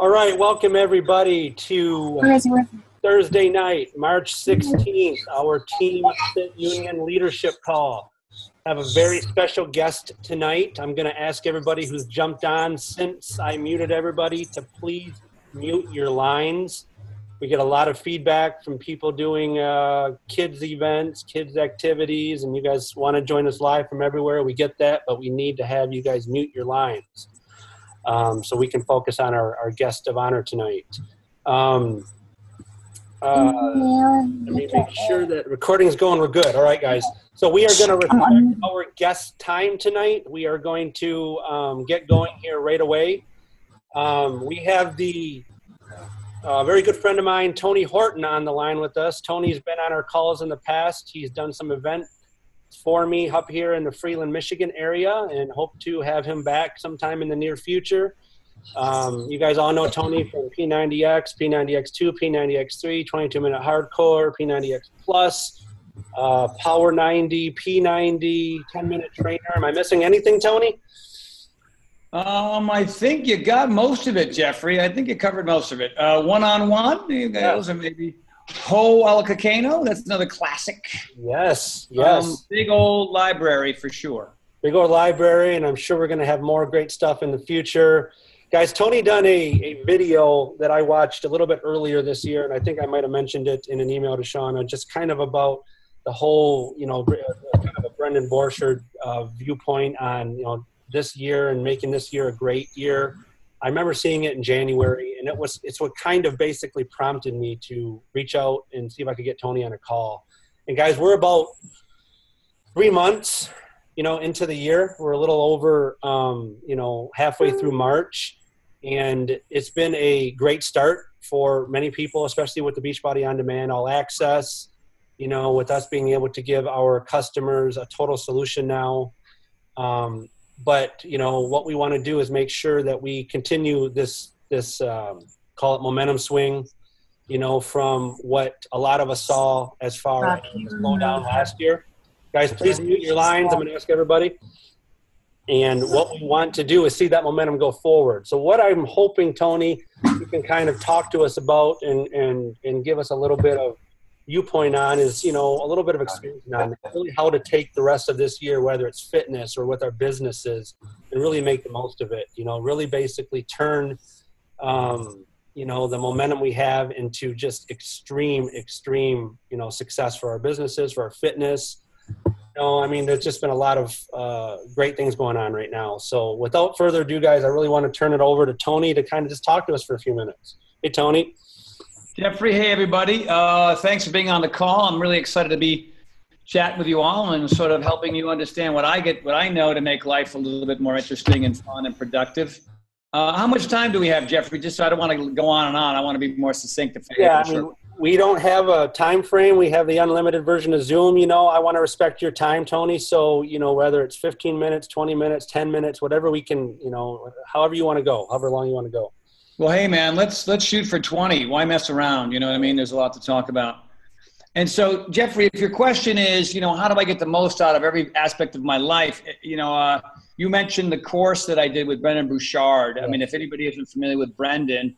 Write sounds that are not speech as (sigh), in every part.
All right, welcome everybody to Thursday night, March 16th, our Team Fit Union Leadership Call. I have a very special guest tonight. I'm going to ask everybody who's jumped on since I muted everybody to please mute your lines. We get a lot of feedback from people doing uh, kids events, kids activities, and you guys want to join us live from everywhere. We get that, but we need to have you guys mute your lines um, so we can focus on our, our guest of honor tonight. Um, uh, let me make sure that recording is going. We're good. All right, guys. So we are going to respect our guest time tonight. We are going to um, get going here right away. Um, we have the uh, very good friend of mine, Tony Horton, on the line with us. Tony's been on our calls in the past. He's done some event for me up here in the Freeland, Michigan area, and hope to have him back sometime in the near future. Um, you guys all know Tony from P90X, P90X2, P90X3, 22 minute hardcore, P90X plus, uh, Power 90, P90, 10 minute trainer. Am I missing anything, Tony? Um, I think you got most of it, Jeffrey. I think you covered most of it. One on one, you guys, yeah. maybe Ho El Cacano, that's another classic. Yes, yes. Um, big old library for sure. Big old library, and I'm sure we're going to have more great stuff in the future. Guys, Tony done a, a video that I watched a little bit earlier this year, and I think I might have mentioned it in an email to Shauna, just kind of about the whole, you know, kind of a Brendon Burchard uh, viewpoint on, you know, this year and making this year a great year. I remember seeing it in January, and it was it's what kind of basically prompted me to reach out and see if I could get Tony on a call. And guys, we're about three months, you know, into the year. We're a little over, um, you know, halfway through March, and it's been a great start for many people, especially with the Beachbody On Demand All Access. You know, with us being able to give our customers a total solution now. Um, but you know what we want to do is make sure that we continue this this um, call it momentum swing you know from what a lot of us saw as far as slowdown last year. Guys please mute your lines. I'm going to ask everybody. And what we want to do is see that momentum go forward. So what i'm hoping tony you can kind of talk to us about and and and give us a little bit of viewpoint on is you know a little bit of experience on really how to take the rest of this year whether it's fitness or with our businesses and really make the most of it you know really basically turn um, you know the momentum we have into just extreme extreme you know success for our businesses for our fitness. You know i mean there's just been a lot of uh, great things going on right now. So without further ado guys i really want to turn it over to tony to kind of just talk to us for a few minutes. Hey tony Jeffrey, hey everybody. Uh, thanks for being on the call. I'm really excited to be chatting with you all and sort of helping you understand what I get, what I know to make life a little bit more interesting and fun and productive. Uh, how much time do we have, Jeffrey? Just so I don't want to go on and on. I want to be more succinct. yeah, I mean, we don't have a time frame. We have the unlimited version of Zoom. You know, I want to respect your time, Tony. So, you know, whether it's 15 minutes, 20 minutes, 10 minutes, whatever we can, you know, however you want to go, however long you want to go. Well, hey man, let's let's shoot for 20. Why mess around? You know what I mean? There's a lot to talk about. And so, Jeffrey, if your question is, you know, how do I get the most out of every aspect of my life? Eh, you know, uh, you mentioned the course that I did with Brendon Burchard. I mean, if anybody isn't familiar with Brendan,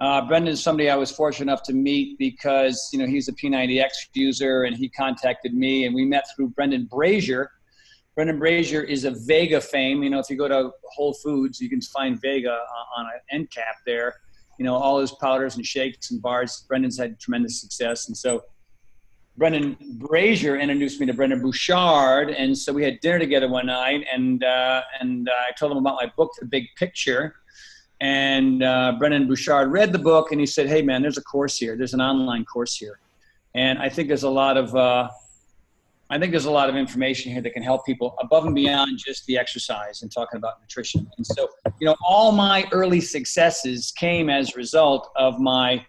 uh, Brendan's somebody I was fortunate enough to meet because, you know, he's a P90X user and he contacted me and we met through Brendan Brazier, Brendan Brazier is a Vega fame. You know, if you go to Whole Foods, you can find Vega on an end cap there. You know, all his powders and shakes and bars. Brendan's had tremendous success. And so Brendan Brazier introduced me to Brendon Burchard. And so we had dinner together one night and, uh, and uh, I told him about my book, The Big Picture. And uh, Brendon Burchard read the book and he said, Hey, man, there's a course here. There's an online course here. And I think there's a lot of, uh, I think there's a lot of information here that can help people above and beyond just the exercise and talking about nutrition. And so, you know, all my early successes came as a result of my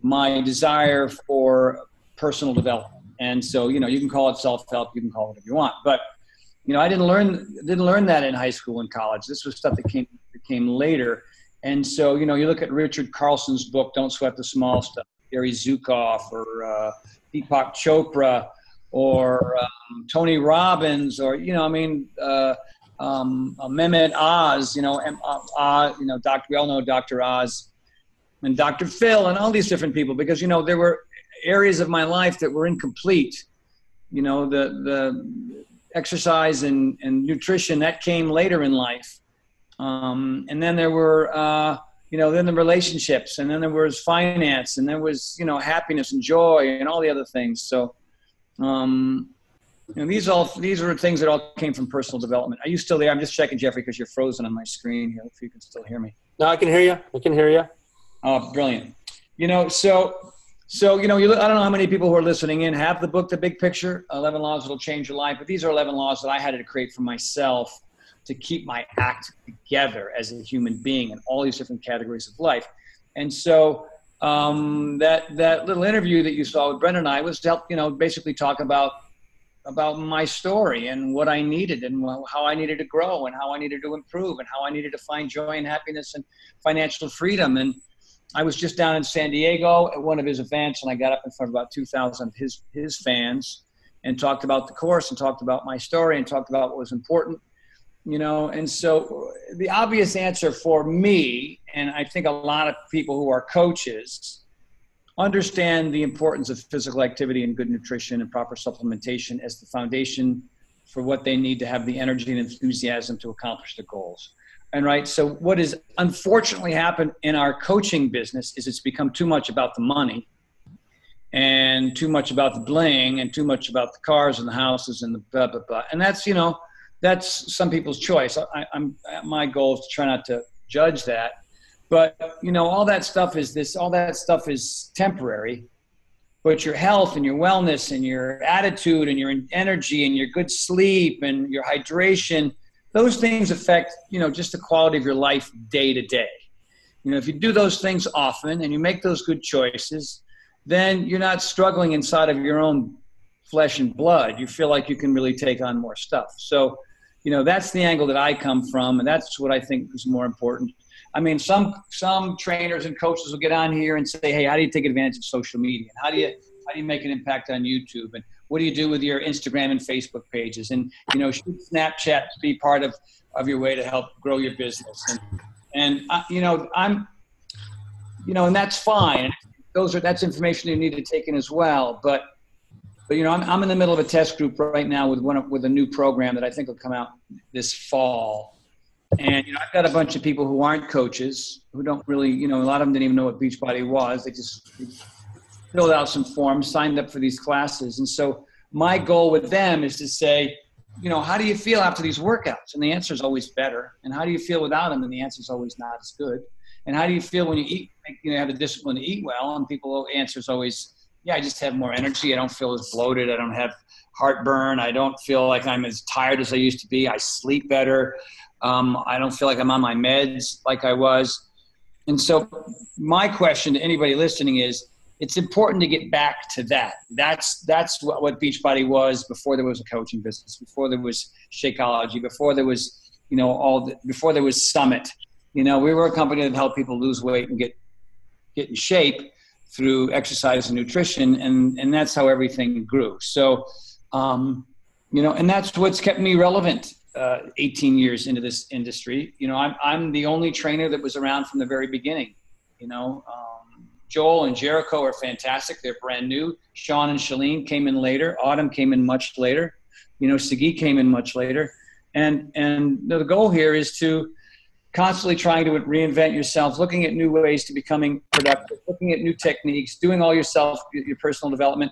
my desire for personal development. And so, you know, you can call it self-help, you can call it if you want, but you know, I didn't learn didn't learn that in high school and college. This was stuff that came that came later. And so, you know, you look at Richard Carlson's book, "Don't Sweat the Small Stuff," Gary Zukav or uh, Deepak Chopra or um, Tony Robbins, or you know, I mean, uh, um, uh, Mehmet Oz, you know, uh, uh, you know, Doctor, we all know Dr. Oz. and Dr. Phil and all these different people because you know there were areas of my life that were incomplete. You know the the exercise and, and nutrition that came later in life, um, and then there were uh, you know then the relationships, and then there was finance, and there was you know happiness and joy and all the other things. So. Um, and these all these are things that all came from personal development. Are you still there? I'm just checking, Jeffrey, because you're frozen on my screen here. If you can still hear me. No, I can hear you. I can hear you. Oh, brilliant. You know, so so you know, you I don't know how many people who are listening in have the book, The Big Picture, Eleven Laws That'll Change Your Life. But these are eleven laws that I had to create for myself to keep my act together as a human being in all these different categories of life. And so um, that that little interview that you saw with Brendan and I was to help, you know, basically talk about about my story and what I needed and how I needed to grow and how I needed to improve and how I needed to find joy and happiness and financial freedom. And I was just down in San Diego at one of his events, and I got up in front of about 2,000 of his his fans and talked about the course and talked about my story and talked about what was important, you know. And so the obvious answer for me, and I think a lot of people who are coaches understand the importance of physical activity and good nutrition and proper supplementation as the foundation for what they need to have the energy and enthusiasm to accomplish their goals. And right, so what has unfortunately happened in our coaching business is it's become too much about the money and too much about the bling and too much about the cars and the houses and the blah blah blah. And that's you know that's some people's choice. I, I'm my goal is to try not to judge that but you know, all that stuff is this. All that stuff is temporary. But your health and your wellness and your attitude and your energy and your good sleep and your hydration, those things affect you know just the quality of your life day to day. You know, if you do those things often and you make those good choices, then you're not struggling inside of your own flesh and blood. You feel like you can really take on more stuff. So, you know, that's the angle that I come from, and that's what I think is more important. I mean, some some trainers and coaches will get on here and say, "Hey, how do you take advantage of social media? How do you how do you make an impact on YouTube? And what do you do with your Instagram and Facebook pages? And you know, should Snapchat be part of of your way to help grow your business? And and uh, you know, I'm you know, and that's fine. Those are that's information you need to take in as well. But but you know, I'm I'm in the middle of a test group right now with one of, with a new program that I think will come out this fall and you know, I've got a bunch of people who aren't coaches, who don't really, you know, a lot of them didn't even know what Beachbody was. They just filled out some forms, signed up for these classes. And so my goal with them is to say, you know, how do you feel after these workouts? And the answer is always better. And how do you feel without them? And the answer is always not as good. And how do you feel when you eat, you know, have the discipline to eat well? And people answer is always, yeah, I just have more energy. I don't feel as bloated. I don't have heartburn. I don't feel like I'm as tired as I used to be. I sleep better. Um, I don't feel like I'm on my meds like I was. And so, my question to anybody listening is it's important to get back to that. That's, that's what, what Beachbody was before there was a coaching business, before there was Shakeology, before there was, you know, all the, before there was Summit. You know, we were a company that helped people lose weight and get, get in shape through exercise and nutrition. And, and that's how everything grew. So, um, you know, and that's what's kept me relevant uh, 18 years into this industry. You know, I'm, I'm the only trainer that was around from the very beginning. You know, um, Joel and Jericho are fantastic. They're brand new. Shaun and Chalene came in later. Autumn came in much later. You know, Sagi came in much later. And, and the goal here is to constantly trying to reinvent yourself, looking at new ways to becoming productive, looking at new techniques, doing all yourself, your personal development.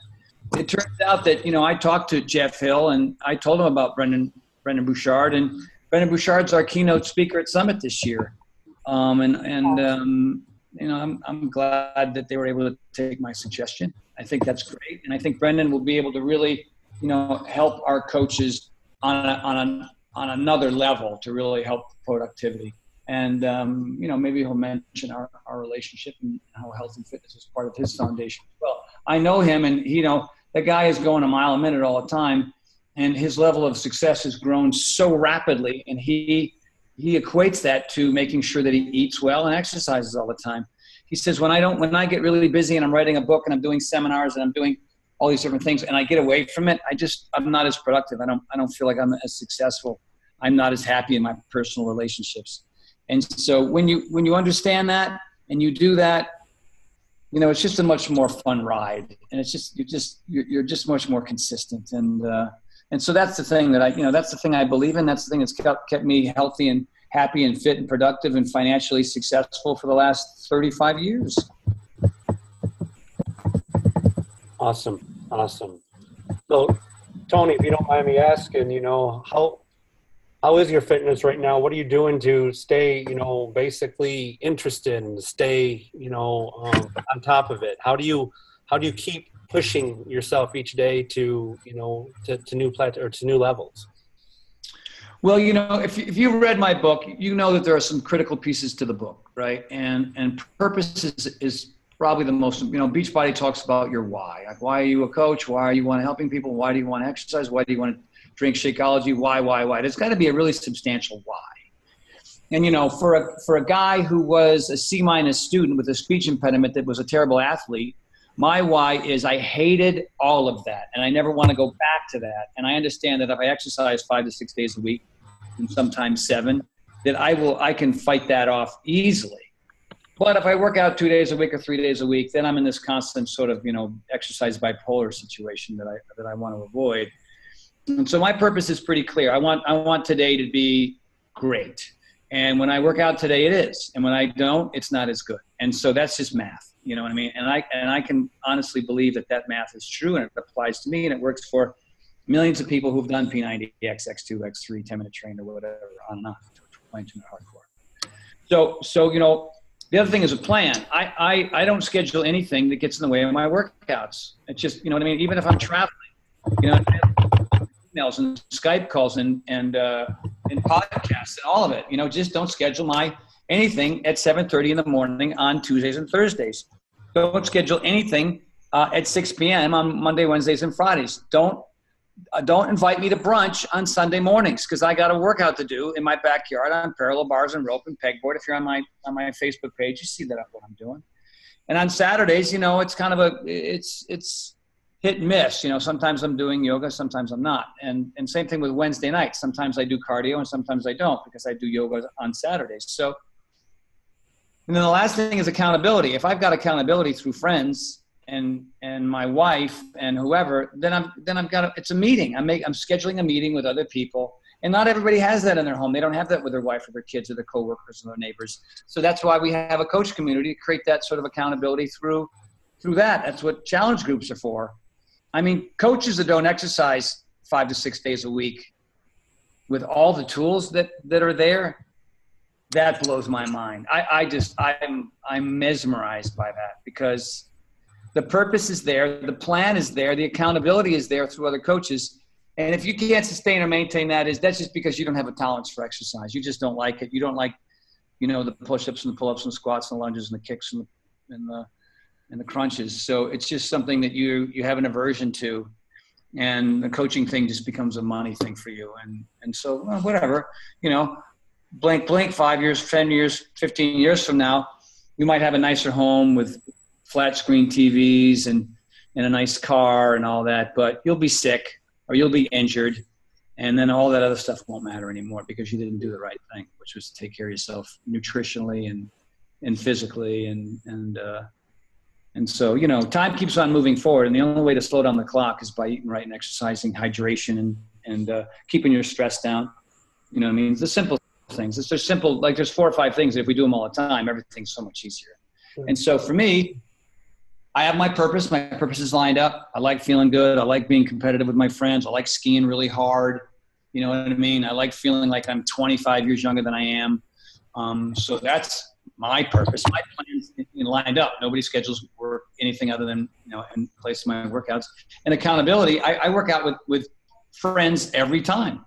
It turns out that, you know, I talked to Jeff Hill and I told him about Brendan, Brendon Burchard, and Brendon Burchard's our keynote speaker at Summit this year. Um, and and um, you know, I'm I'm glad that they were able to take my suggestion. I think that's great, and I think Brendan will be able to really, you know, help our coaches on a, on a, on another level to really help productivity. And um, you know, maybe he'll mention our, our relationship and how health and fitness is part of his foundation. Well, I know him, and you know, that guy is going a mile a minute all the time and his level of success has grown so rapidly and he he equates that to making sure that he eats well and exercises all the time. He says when i don't when i get really busy and i'm writing a book and i'm doing seminars and i'm doing all these different things and i get away from it i just i'm not as productive. I don't i don't feel like i'm as successful. I'm not as happy in my personal relationships and so when you when you understand that and you do that you know, it's just a much more fun ride, and it's just you're just you're, you're just much more consistent, and uh, and so that's the thing that I you know that's the thing I believe in. That's the thing that's kept kept me healthy and happy and fit and productive and financially successful for the last 35 years. Awesome, awesome. So, Tony, if you don't mind me asking, you know how how is your fitness right now? What are you doing to stay, you know, basically interested and stay, you know, um, on top of it? How do you how do you keep pushing yourself each day to, you know, to, to new plat or to new levels? Well, you know, if, if you read my book, you know that there are some critical pieces to the book, right? And and purpose is, is probably the most, you know, Beachbody talks about your why. Like, why are you a coach? Why are you want to helping people? Why do you want to exercise? Why do you want to drink Shakeology? Why, why, why? There's got to be a really substantial why. And, you know, for a, for a guy who was a C minus student with a speech impediment that was a terrible athlete, my why is I hated all of that. And I never want to go back to that. And I understand that if I exercise five to six days a week, and sometimes seven, that I will I can fight that off easily. But if I work out two days a week or three days a week, then I'm in this constant sort of you know exercise bipolar situation that I that I want to avoid. And so my purpose is pretty clear. I want I want today to be great. And when I work out today, it is. And when I don't, it's not as good. And so that's just math. You know what I mean? And I and I can honestly believe that that math is true and it applies to me and it works for millions of people who've done P90, X, X2, X3, 10 minute Trainer whatever, on and on, 22 minute hardcore. So, so, you know, the other thing is a plan. I, I, I don't schedule anything that gets in the way of my workouts. It's just, you know what I mean? Even if I'm traveling, you know, emails and Skype calls and, and, uh, and podcasts and all of it, you know, just don't schedule my anything at 7.30 in the morning on Tuesdays and Thursdays. Don't schedule anything uh, at 6 p.m. on Monday, Wednesdays, and Fridays. Don't uh, don't invite me to brunch on Sunday mornings because I got a workout to do in my backyard on parallel bars and rope and pegboard. If you're on my on my Facebook page, you see that what I'm doing. And on Saturdays, you know, it's kind of a it's it's hit and miss. You know, sometimes I'm doing yoga, sometimes I'm not. And and same thing with Wednesday nights. Sometimes I do cardio and sometimes I don't because I do yoga on Saturdays. So and then the last thing is accountability. If I've got accountability through friends and and my wife and whoever, then I'm then I've got a, it's a meeting. I'm make, I'm scheduling a meeting with other people, and not everybody has that in their home. They don't have that with their wife or their kids or their coworkers or their neighbors. So that's why we have a coach community to create that sort of accountability through through that. That's what challenge groups are for. I mean, coaches that don't exercise five to six days a week with all the tools that that are there that blows my mind i, I just i'm i'm mesmerized by that because the purpose is there, the plan is there, the accountability is there through other coaches. And if you can't sustain or maintain that, is that's just because you don't have a tolerance for exercise. You just don't like it. You don't like, you know, the push-ups and the pull-ups and the squats and the lunges and the kicks and the and the and the crunches. So it's just something that you you have an aversion to, and the coaching thing just becomes a money thing for you. And and so well, whatever, you know, blank blank five years, ten years, fifteen years from now, you might have a nicer home with flat screen TVs and, and a nice car and all that, but you'll be sick or you'll be injured. And then all that other stuff won't matter anymore because you didn't do the right thing, which was to take care of yourself nutritionally and, and physically. And, and, uh, and so, you know, time keeps on moving forward. And the only way to slow down the clock is by eating right and exercising, hydration, and, and uh, keeping your stress down. You know what I mean? It's the simple things. It's just simple, like there's four or five things. If we do them all the time, everything's so much easier. And so for me, I have my purpose. My purpose is lined up. I like feeling good. I like being competitive with my friends. I like skiing really hard. You know what I mean? I like feeling like I'm 25 years younger than I am. Um, so that's my purpose. My plans lined up. Nobody schedules work anything other than you know in place of my workouts and accountability. I, I work out with with friends every time,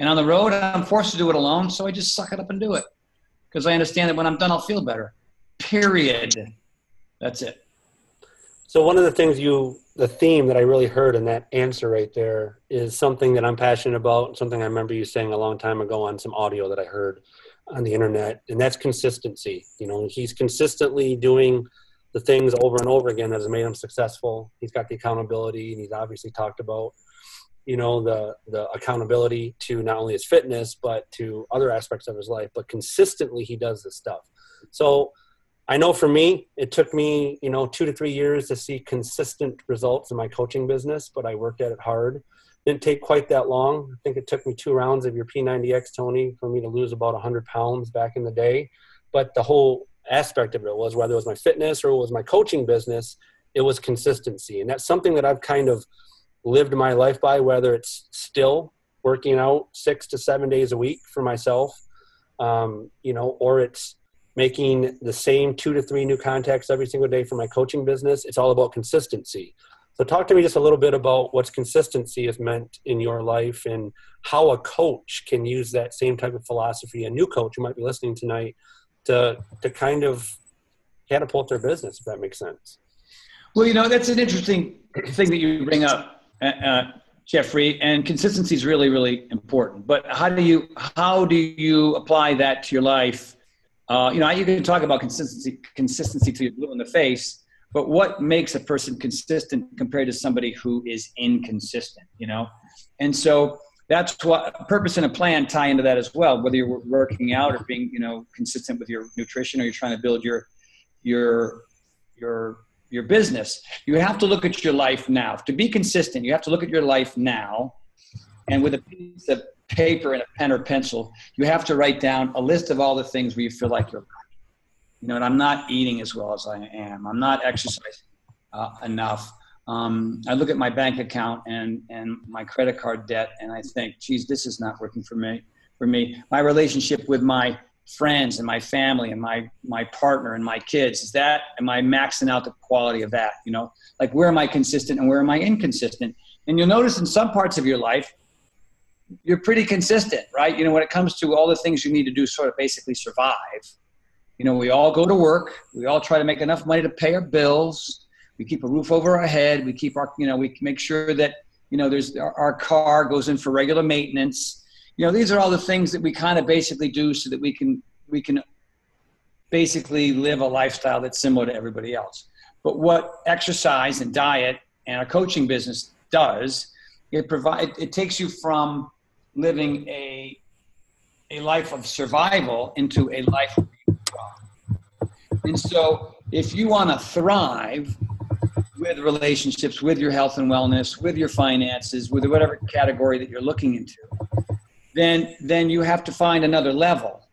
and on the road I'm forced to do it alone. So I just suck it up and do it because I understand that when I'm done I'll feel better. Period. That's it. So one of the things you, the theme that I really heard in that answer right there is something that I'm passionate about, something I remember you saying a long time ago on some audio that I heard on the internet, and that's consistency. You know, he's consistently doing the things over and over again that has made him successful. He's got the accountability, and he's obviously talked about, you know, the the accountability to not only his fitness but to other aspects of his life. But consistently, he does this stuff. So I know for me, it took me, you know, two to three years to see consistent results in my coaching business, but I worked at it hard. Didn't take quite that long. I think it took me two rounds of your P90X, Tony, for me to lose about 100 pounds back in the day. But the whole aspect of it was whether it was my fitness or it was my coaching business, it was consistency. And that's something that I've kind of lived my life by, whether it's still working out six to seven days a week for myself, um, you know, or it's making the same two to three new contacts every single day for my coaching business. It's all about consistency. So, talk to me just a little bit about what's consistency has meant in your life and how a coach can use that same type of philosophy. A new coach who might be listening tonight to to kind of catapult their business, if that makes sense. Well, you know that's an interesting thing that you bring up, uh, uh Jeffrey. And consistency is really, really important. But how do you how do you apply that to your life? Uh, you know, you can talk about consistency consistency to blue in the face, but what makes a person consistent compared to somebody who is inconsistent? You know, and so that's what purpose and a plan tie into that as well. Whether you're working out or being, you know, consistent with your nutrition, or you're trying to build your your your your business, you have to look at your life now. To be consistent, you have to look at your life now, and with a piece of paper and a pen or pencil, you have to write down a list of all the things where you feel like you're, you know, and I'm not eating as well as I am. I'm not exercising uh, enough. Um, I look at my bank account and, and my credit card debt, and I think, geez, this is not working for me. For me, my relationship with my friends and my family and my my partner and my kids is that am I maxing out the quality of that? You know, like where am I consistent and where am I inconsistent? And you'll notice in some parts of your life, you're pretty consistent, right? You know, when it comes to all the things you need to do, sort of basically survive. You know, we all go to work. We all try to make enough money to pay our bills. We keep a roof over our head. We keep our you know we make sure that you know there's our, our car goes in for regular maintenance. You know these are all the things that we kind of basically do so that we can we can basically live a lifestyle that's similar to everybody else. But what exercise and diet and a coaching business does it provide it takes you from living a a life of survival into a life of and so if you want to thrive with relationships, with your health and wellness, with your finances, with whatever category that you're looking into, then then you have to find another level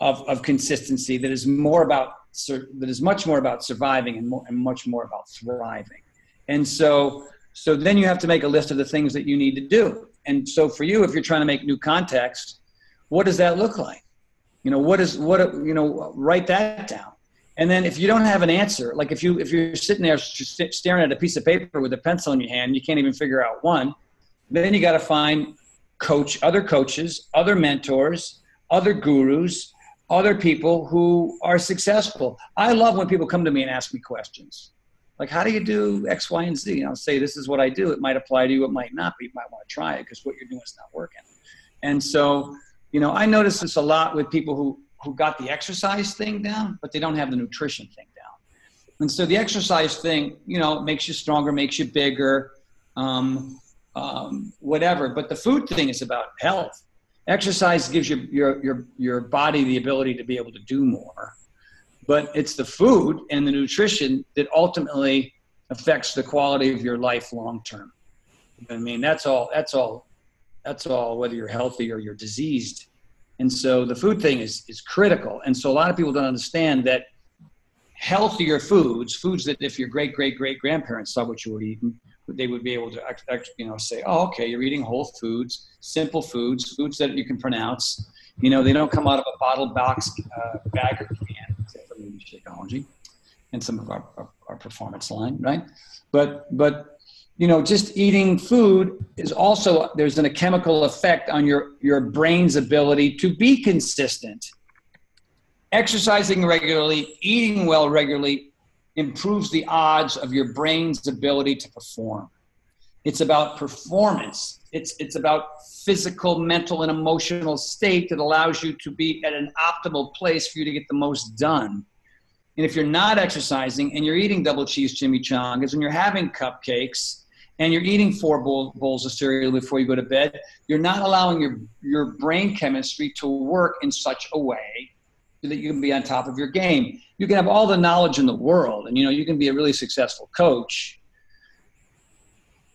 of, of consistency that is more about that is much more about surviving and, more, and much more about thriving. And so so then you have to make a list of the things that you need to do. And so for you, if you're trying to make new context, what does that look like? You know, what is what you know, write that down and then if you don't have an answer, like if you if you're sitting there staring at a piece of paper with a pencil in your hand, you can't even figure out one. Then you got to find coach, other coaches, other mentors, other gurus, other people who are successful. I love when people come to me and ask me questions. Like, how do you do X, Y, and Z? And I'll say, this is what I do. It might apply to you. It might not be. You might want to try it because what you're doing is not working. And so, you know, I notice this a lot with people who who got the exercise thing down, but they don't have the nutrition thing down. And so the exercise thing, you know, makes you stronger, makes you bigger, um, um, whatever. But the food thing is about health. Exercise gives you, your, your, your body the ability to be able to do more. But it's the food and the nutrition that ultimately affects the quality of your life long term. I mean, that's all. That's all. That's all. Whether you're healthy or you're diseased, and so the food thing is, is critical. And so a lot of people don't understand that healthier foods, foods that if your great great great grandparents saw what you were eating, they would be able to you know say, oh, okay, you're eating whole foods, simple foods, foods that you can pronounce. You know, they don't come out of a bottle box uh, bag or can, except for maybe Shakeology and some of our, our, our performance line, right? But but you know, just eating food is also there's an, a chemical effect on your your brain's ability to be consistent. Exercising regularly, eating well regularly improves the odds of your brain's ability to perform. It's about performance. It's it's about physical, mental, and emotional state that allows you to be at an optimal place for you to get the most done. And if you're not exercising and you're eating double cheese chimichangas and you're having cupcakes and you're eating four bowl, bowls of cereal before you go to bed, you're not allowing your, your brain chemistry to work in such a way that you can be on top of your game. You can have all the knowledge in the world, and you know you can be a really successful coach.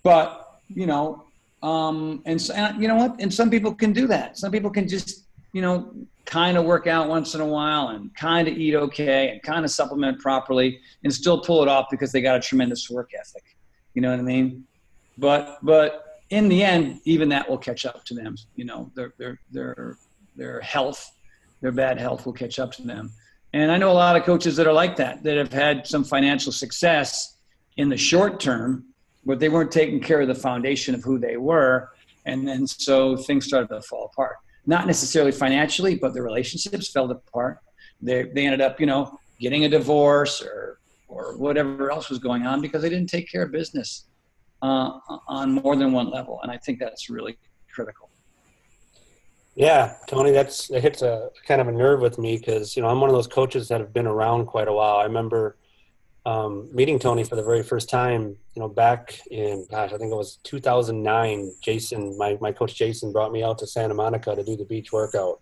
But you know, um, and, and you know what? And some people can do that. Some people can just you know kind of work out once in a while and kind of eat okay and kind of supplement properly and still pull it off because they got a tremendous work ethic. You know what I mean? But but in the end, even that will catch up to them. You know, their their their their health, their bad health will catch up to them. And I know a lot of coaches that are like that, that have had some financial success in the short term, but they weren't taking care of the foundation of who they were. And then so things started to fall apart. Not necessarily financially, but the relationships fell apart. They, they ended up, you know, getting a divorce or, or whatever else was going on because they didn't take care of business uh, on more than one level. And I think that's really critical. Yeah, Tony, that's it hits a kind of a nerve with me because you know I'm one of those coaches that have been around quite a while. I remember um, meeting Tony for the very first time, you know, back in gosh, I think it was 2009. Jason, my my coach Jason, brought me out to Santa Monica to do the beach workout,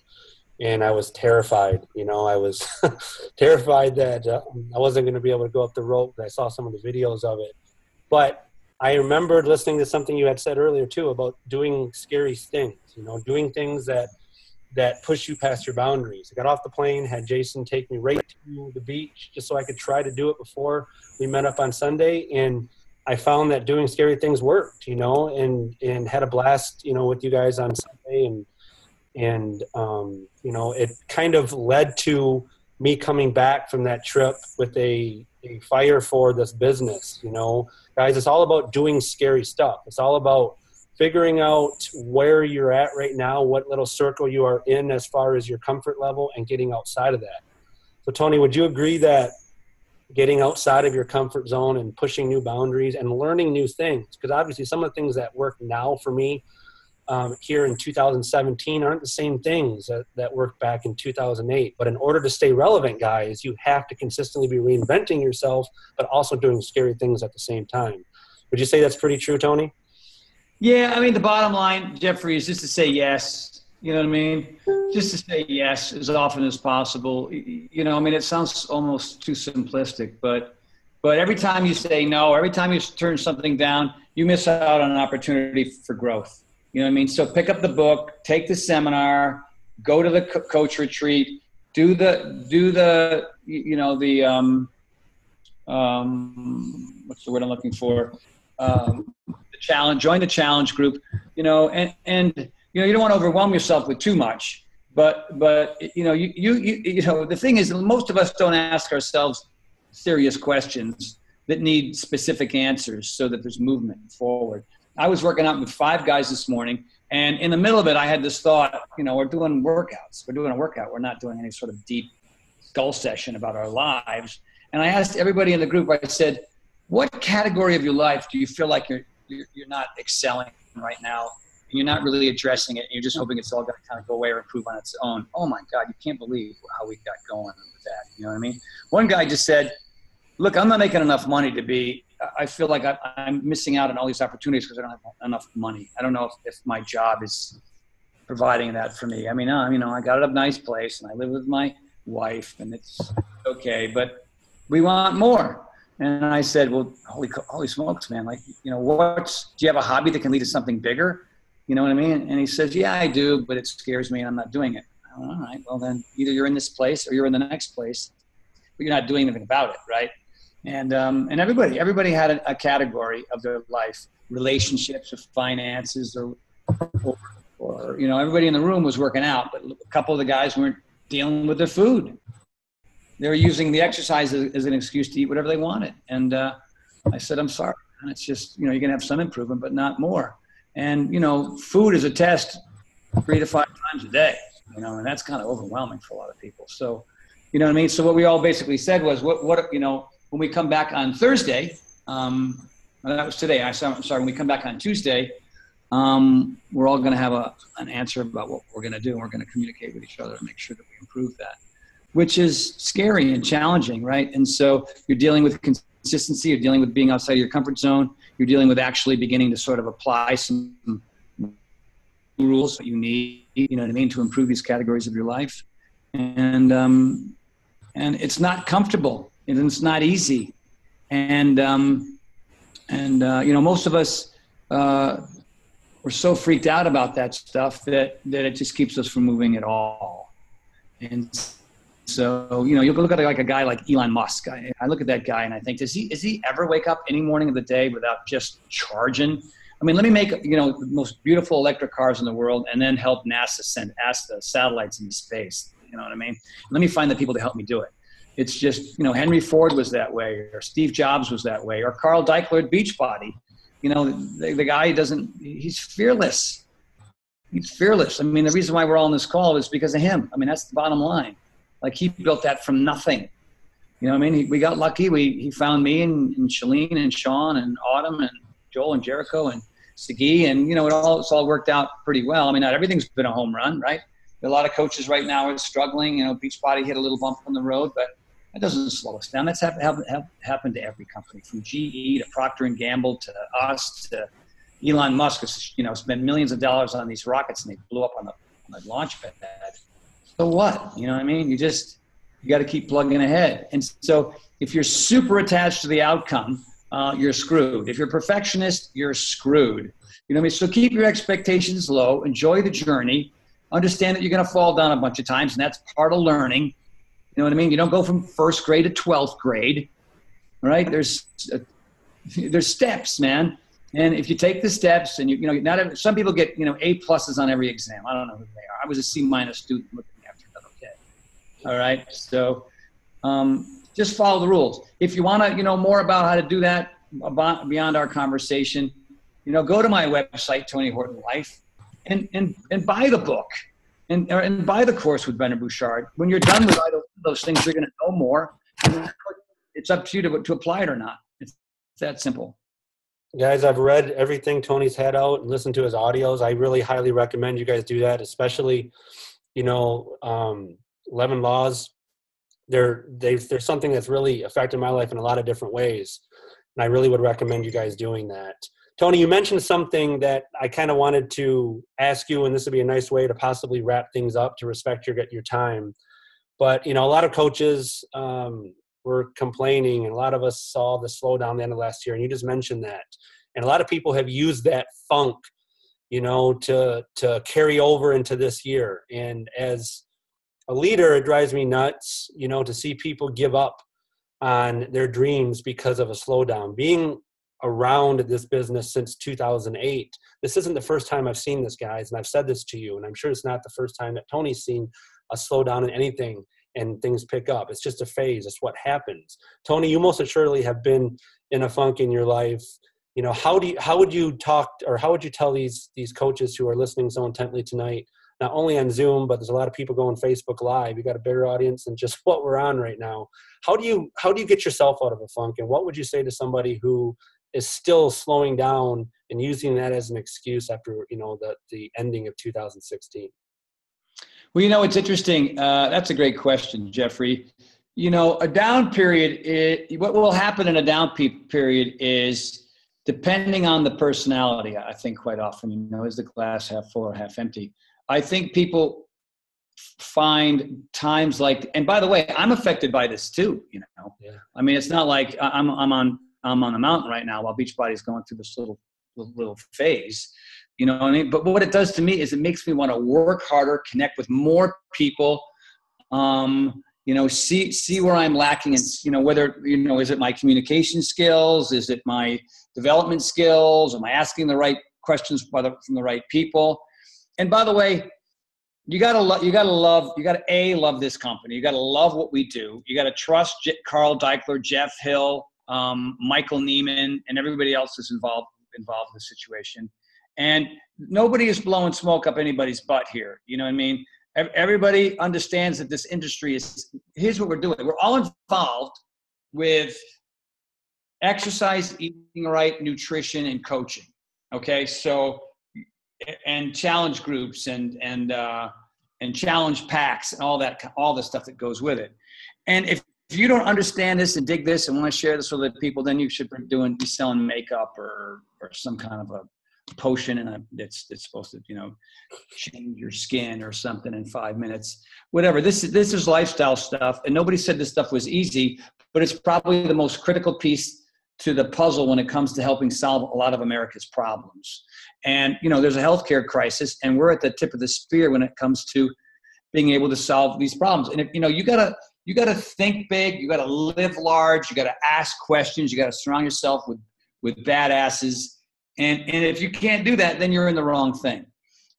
and I was terrified. You know, I was (laughs) terrified that uh, I wasn't going to be able to go up the rope. I saw some of the videos of it, but I remembered listening to something you had said earlier too about doing scary things. You know, doing things that that push you past your boundaries. I got off the plane, had Jason take me right to the beach just so I could try to do it before we met up on Sunday, and I found that doing scary things worked. You know, and and had a blast. You know, with you guys on Sunday, and and um, you know, it kind of led to me coming back from that trip with a a fire for this business. You know, guys, it's all about doing scary stuff. It's all about figuring out where you're at right now, what little circle you are in as far as your comfort level, and getting outside of that. So, Tony, would you agree that getting outside of your comfort zone and pushing new boundaries and learning new things? Because obviously, some of the things that work now for me um, here in 2017 aren't the same things that, that worked back in 2008. But in order to stay relevant, guys, you have to consistently be reinventing yourself, but also doing scary things at the same time. Would you say that's pretty true, Tony? Yeah, I mean, the bottom line, Jeffrey, is just to say yes. You know what I mean? Just to say yes as often as possible. You know, I mean, it sounds almost too simplistic, but but every time you say no, every time you turn something down, you miss out on an opportunity for growth. You know what I mean? So pick up the book, take the seminar, go to the co- coach retreat, do the do the you know the um, um, what's the word I'm looking for? Um, the challenge. Join the challenge group. You know, and and you know you don't want to overwhelm yourself with too much. But but you know you you you, you know the thing is most of us don't ask ourselves serious questions that need specific answers so that there's movement forward. I was working out with five guys this morning, and in the middle of it, I had this thought, you know, we're doing workouts. We're doing a workout. We're not doing any sort of deep skull session about our lives. And I asked everybody in the group, I said, what category of your life do you feel like you're, you're, you're not excelling right now? And you're not really addressing it. And you're just hoping it's all going to kind of go away or improve on its own. Oh my God, you can't believe how we got going with that. You know what I mean? One guy just said, look, I'm not making enough money to be I feel like I, am missing out on all these opportunities because I don't have enough money. I don't know if, if my job is providing that for me. I mean, uh, you know, I got a nice place and I live with my wife and it's okay, but we want more. And I said, well, holy, holy smokes, man. Like, you know, what's, do you have a hobby that can lead to something bigger? You know what I mean? And he says, yeah, I do, but it scares me and I'm not doing it. All right. Well, then either you're in this place or you're in the next place, but you're not doing anything about it. Right and um, and everybody everybody had a, a, category of their life relationships or finances or, or, or you know everybody in the room was working out but a couple of the guys weren't dealing with their food. They were using the exercise as, as an excuse to eat whatever they wanted. And uh, i said i'm sorry and it's just you know you're going to have some improvement but not more. And you know food is a test three to five times a day you know and that's kind of overwhelming for a lot of people. So you know what i mean? So what we all basically said was what what you know when we come back on Thursday, um, that was today. I am sorry. When we come back on Tuesday, um, we're all going to have a, an answer about what we're going to do, and we're going to communicate with each other and make sure that we improve that, which is scary and challenging, right? And so you're dealing with consistency, you're dealing with being outside of your comfort zone, you're dealing with actually beginning to sort of apply some rules that you need, you know what I mean, to improve these categories of your life. and um, and it's not comfortable and it's not easy, and um, and uh, you know most of us uh, we're so freaked out about that stuff that that it just keeps us from moving at all, and so you know you look at like a guy like Elon Musk. I, I look at that guy and I think does he does he ever wake up any morning of the day without just charging? I mean, let me make you know the most beautiful electric cars in the world, and then help NASA send ask the satellites into space. You know what I mean? Let me find the people to help me do it. It's just you know Henry Ford was that way, or Steve Jobs was that way, or Carl Daikeler at Beachbody. You know, the, the guy doesn't. He's fearless. He's fearless. I mean, the reason why we're all on this call is because of him. I mean, that's the bottom line. Like he built that from nothing. You know, I mean, he, we got lucky. We he found me and, and Chalene and Shaun and Autumn and Joel and Jericho and Sagi, and you know, it all it's all worked out pretty well. I mean, not everything's been a home run, right? A lot of coaches right now are struggling. You know, Beachbody hit a little bump on the road, but that doesn't slow us down. That's happened, to every company, from GE to Procter and Gamble to us to Elon Musk. You know, spent millions of dollars on these rockets and they blew up on the, on the launch pad. So what? You know what I mean? You just you got to keep plugging ahead. And so if you're super attached to the outcome, uh, you're screwed. If you're perfectionist, you're screwed. You know what I mean? So keep your expectations low, enjoy the journey, understand that you're going to fall down a bunch of times, and that's part of learning. You know what I mean? You don't go from first grade to 12th grade, right? There's, uh, there's steps, man. And if you take the steps and you, you know, not every, some people get, you know, A pluses on every exam. I don't know who they are. I was a C minus student looking after that. Okay. All right. So, um, just follow the rules. If you want to, you know, more about how to do that beyond our conversation, you know, go to my website, Tony Horton Life, and and and buy the book, and or, and buy the course with Brendon Burchard. When you're done with either those things, you're going to know more. It's up to you to to apply it or not. It's, it's that simple. Guys, I've read everything Tony's had out and listened to his audios. I really highly recommend you guys do that, especially, you know, um, 11 Laws they're there's something that's really affected my life in a lot of different ways and i really would recommend you guys doing that tony you mentioned something that i kind of wanted to ask you and this would be a nice way to possibly wrap things up to respect your get your time but you know a lot of coaches um, were complaining and a lot of us saw the slowdown the end of last year and you just mentioned that and a lot of people have used that funk you know to to carry over into this year and as a leader, it drives me nuts, you know, to see people give up on their dreams because of a slowdown. Being around this business since 2008, this isn't the first time I've seen this, guys, and I've said this to you, and I'm sure it's not the first time that Tony's seen a slowdown in anything and things pick up. It's just a phase. It's what happens. Tony, you most assuredly have been in a funk in your life. You know, how do you, how would you talk or how would you tell these these coaches who are listening so intently tonight not only on Zoom, but there's a lot of people going Facebook Live. You got a bigger audience than just (laughs) what we're on right now. How do you how do you get yourself out of a funk? And what would you say to somebody who is still slowing down and using that as an excuse after you know the the ending of 2016? Well, you know, it's interesting. Uh, that's a great question, Jeffrey. You know, a down period. It, what will happen in a down period is depending on the personality. I think quite often, you know, is the glass half full or half empty? I think people find times like, and by the way, I'm affected by this too. You know, yeah. I mean, it's not like I'm I'm on I'm on the mountain right now while Beachbody's going through this little little, little phase. You know what I mean? But what it does to me is it makes me want to work harder, connect with more people. Um, you know, see see where I'm lacking, and you know whether you know is it my communication skills, is it my development skills, am I asking the right questions from the right people? and by the way, you gotta love you gotta love you gotta a love this company. You gotta love what we do. You gotta trust J- Carl Daikeler, Jeff Hill, um, Michael Neiman, and everybody else that's involved involved in the situation. And nobody is blowing smoke up anybody's butt here. You know what I mean? Everybody understands that this industry is. Here's what we're doing. We're all involved with exercise, eating right, nutrition, and coaching. Okay, so and challenge groups and and uh, and challenge packs and all that all the stuff that goes with it. And if, if you don't understand this and dig this and want to share this with other people, then you should be doing be selling makeup or or some kind of a potion and it's it's supposed to you know change your skin or something in five minutes. Whatever. This is this is lifestyle stuff and nobody said this stuff was easy but it's probably the most critical piece to the puzzle when it comes to helping solve a lot of america's problems. And you know there's a healthcare crisis and we're at the tip of the spear when it comes to being able to solve these problems. And if, you know you gotta you gotta think big you gotta live large you gotta ask questions you gotta surround yourself with with badasses and, and if you can't do that, then you're in the wrong thing.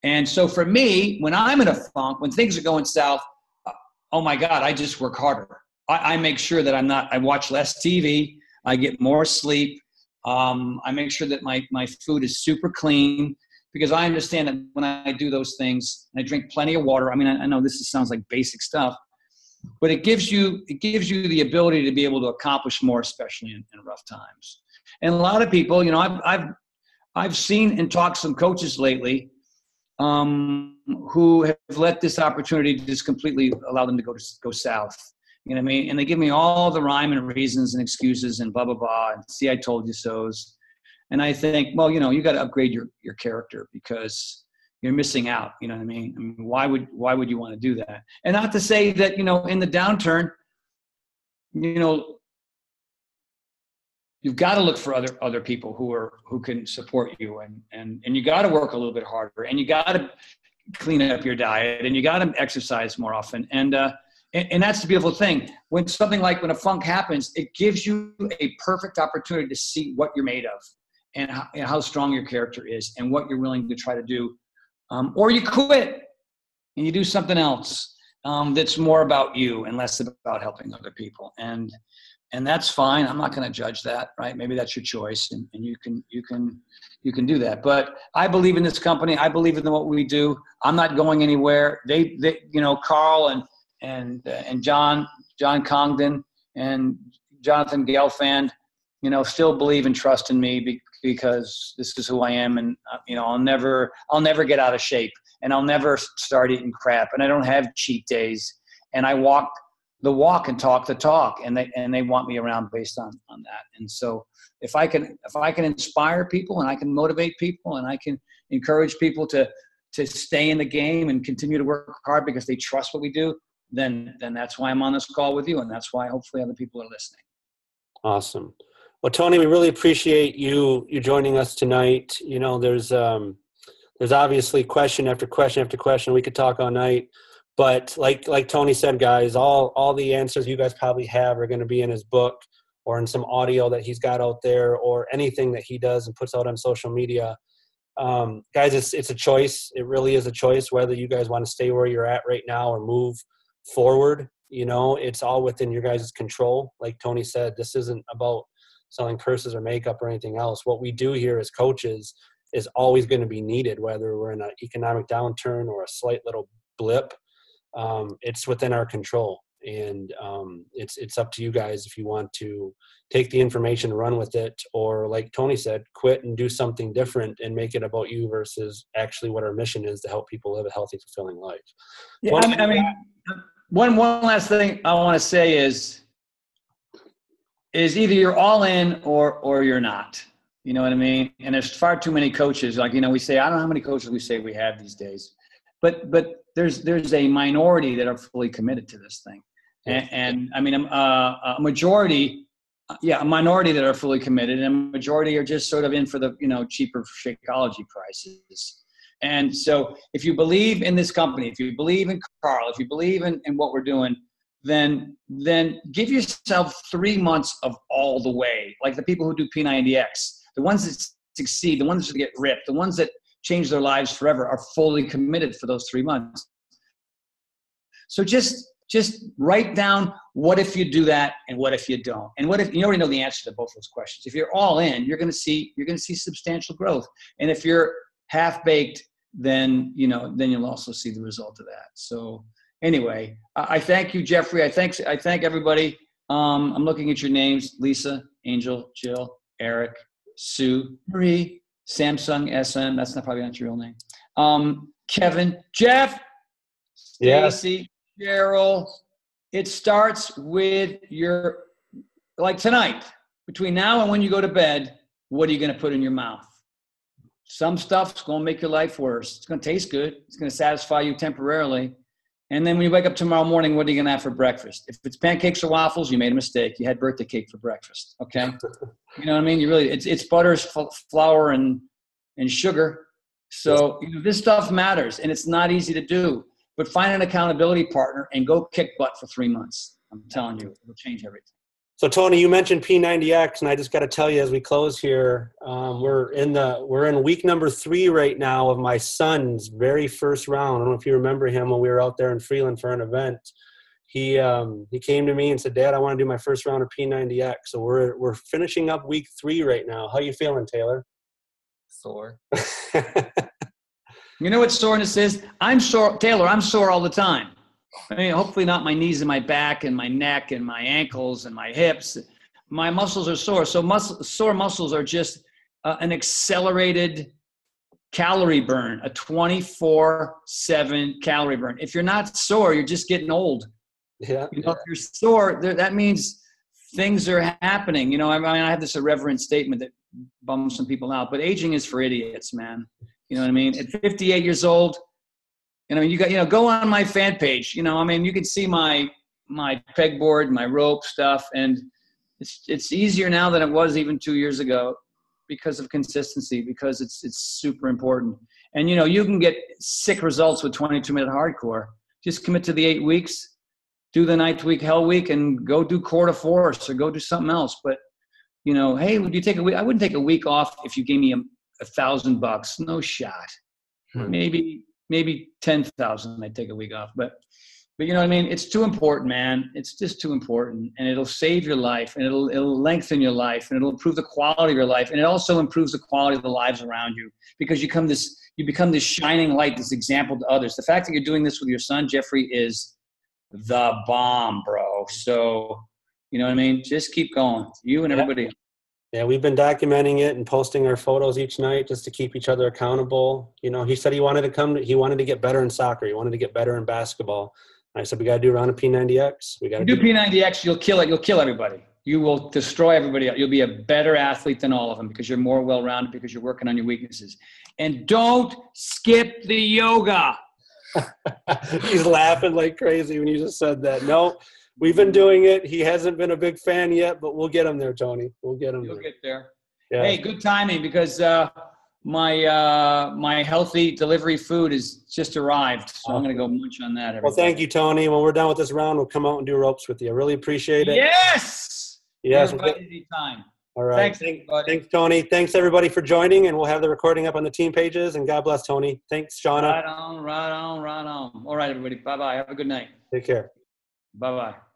And so for me, when I'm in a funk, when things are going south, uh, oh my God, I just work harder. I, I make sure that I'm not, I watch less TV, I get more sleep. Um, I make sure that my, my food is super clean because I understand that when I do those things, I drink plenty of water. I mean, I, I know this sounds like basic stuff, but it gives you it gives you the ability to be able to accomplish more, especially in, in rough times. And a lot of people, you know, I've, I've I've seen and talked some coaches lately um, who have let this opportunity just completely allow them to go to go south. You know what I mean? And they give me all the rhyme and reasons and excuses and blah blah blah and see I told you so's. And I think, well, you know, you got to upgrade your your character because you're missing out. You know what I mean? I mean? Why would why would you want to do that? And not to say that you know in the downturn, you know, you've got to look for other other people who are who can support you and and and you got to work a little bit harder and you got to clean up your diet and you got to exercise more often. And uh and, and, that's the beautiful thing. When something like when a funk happens it gives you a perfect opportunity to see what you're made of and how, and how strong your character is and what you're willing to try to do. Um, or you quit and you do something else um, that's more about you and less about helping other people. And and that's fine. I'm not going to judge that right? Maybe that's your choice and, and you can you can you can do that. But i believe in this company. I believe in what we do. I'm not going anywhere. They, they you know carl and and uh, and john john congdon and jonathan gelfand you know still believe and trust in me because this is who i am and uh, you know i'll never i'll never get out of shape and i'll never start eating crap and i don't have cheat days and i walk the walk and talk the talk and they and they want me around based on on that. And so if i can if i can inspire people and i can motivate people and i can encourage people to to stay in the game and continue to work hard because they trust what we do then then that's why i'm on this call with you and that's why hopefully other people are listening. Awesome. Well tony we really appreciate you you joining us tonight. You know there's um there's obviously question after question after question we could talk all night but like like Tony said, guys, all all the answers you guys probably have are going to be in his book or in some audio that he's got out there or anything that he does and puts out on social media. Um, guys, it's it's a choice. It really is a choice whether you guys want to stay where you're at right now or move forward. You know, it's all within your guys' control. Like Tony said, this isn't about selling purses or makeup or anything else. What we do here as coaches is always going to be needed, whether we're in an economic downturn or a slight little blip um, it's within our control. And um, it's it's up to you guys if you want to take the information run with it or like tony said quit and do something different and make it about you versus actually what our mission is to help people live a healthy fulfilling life. Yeah, mean, I mean one one last thing i want to say is is either you're all in or or you're not. You know what i mean? And there's far too many coaches. Like you know we say i don't know how many coaches we say we have these days. But but there's there's a minority that are fully committed to this thing, and, and I mean a, a majority, yeah, a minority that are fully committed, and a majority are just sort of in for the you know cheaper Shakeology prices. And so, if you believe in this company, if you believe in Carl, if you believe in, in what we're doing, then then give yourself three months of all the way. Like the people who do P90X, the ones that succeed, the ones that get ripped, the ones that change their lives forever are fully committed for those three months. So just just write down what if you do that and what if you don't? And what if you already know the answer to both those questions. If you're all in you're going to see you're going to see substantial growth. And if you're half baked then you know then you'll also see the result of that. So anyway i thank you jeffrey. I thank i thank everybody. Um, i'm looking at your names lisa angel jill eric sue marie Samsung SM. That's not probably not your real name. Um, Kevin, Jeff, Stacy. Cheryl. It starts with your like tonight. Between now and when you go to bed, what are you going to put in your mouth? some stuff's going to make your life worse. It's going to taste good. It's going to satisfy you temporarily. And then when you wake up tomorrow morning, what are you going to have for breakfast? If it's pancakes or waffles, you made a mistake. You had birthday cake for breakfast. Okay. (laughs) you know what I mean? You really, it's, it's butter, flour, and, and sugar. So you know, this stuff matters and it's not easy to do, but find an accountability partner and go kick butt for three months. I'm telling you, it'll change everything. So Tony, you mentioned P90X, and I just got to tell you as we close here, um, we're in the we're in week number three right now of my son's very first round. I don't know if you remember him when we were out there in Freeland for an event. He um, he came to me and said, "Dad, I want to do my first round of P90X." So we're we're finishing up week three right now. How you feeling, Taylor? Sore. (laughs) you know what soreness is? I'm sore, Taylor. I'm sore all the time. I mean, hopefully not my knees and my back and my neck and my ankles and my hips. My muscles are sore. So muscle, sore muscles are just uh, an accelerated calorie burn, a 24 7 calorie burn. If you're not sore, you're just getting old. Yeah. You know, if you're sore, that means things are happening. You know, I mean, I have this irreverent statement that bums some people out, but aging is for idiots, man. You know what I mean? At 58 years old, you know, you got, you know, go on my fan page. You know, I mean, you can see my my pegboard, my rope stuff, and it's it's easier now than it was even two years ago because of consistency. Because it's it's super important. And you know, you can get sick results with 22 minute Hard Corps. Just commit to the eight weeks, do the ninth week hell week, and go do core de force or go do something else. But you know, hey, would you take a week? I wouldn't take a week off if you gave me a, a thousand bucks. No shot. Hmm. Maybe maybe 10,000 I'd take a week off. But, but you know what I mean? It's too important, man. It's just too important. And it'll save your life and it'll, it'll lengthen your life and it'll improve the quality of your life. And it also improves the quality of the lives around you because you come this, you become this shining light, this example to others. The fact that you're doing this with your son, Jeffrey, is the bomb, bro. So, you know what I mean? Just keep going. You and everybody else. Yeah, we've been documenting it and posting our photos each night just to keep each other accountable. You know, he said he wanted to come, to, he wanted to get better in soccer. He wanted to get better in basketball. I said, we got to do around a P90X. We got to do, do P90X. You'll kill it. You'll kill everybody. You will destroy everybody. You'll be a better athlete than all of them because you're more well-rounded because you're working on your weaknesses. And don't skip the yoga. (laughs) He's laughing like crazy when you just said that. No, we've been doing it. He hasn't been a big fan yet, but we'll get him there, Tony. We'll get him You'll there. get there. Yeah. Hey, good timing because uh, my uh, my healthy delivery food has just arrived, so I'm going to go munch on that. Well, thank you, Tony. When we're done with this round, we'll come out and do ropes with you. I really appreciate it. Yes. Yes. Anytime. All right. Thanks, Thanks, thanks, Tony. Thanks, everybody, for joining, and we'll have the recording up on the team pages. And God bless, Tony. Thanks, Shauna. Right on, right on, right on. All right, everybody. Bye bye. Have a good night. Take care. Bye bye.